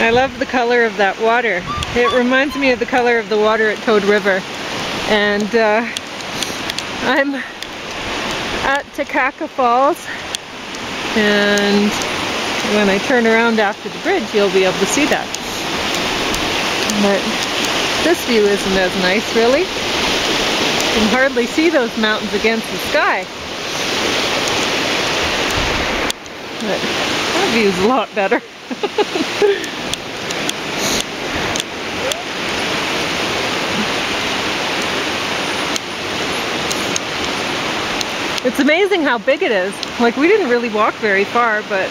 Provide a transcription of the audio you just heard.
I love the color of that water. It reminds me of the color of the water at Toad River. And uh, I'm at Takakkaw Falls and when I turn around after the bridge you'll be able to see that. But this view isn't as nice really. You can hardly see those mountains against the sky. But a lot better. It's amazing how big it is. Like we didn't really walk very far, but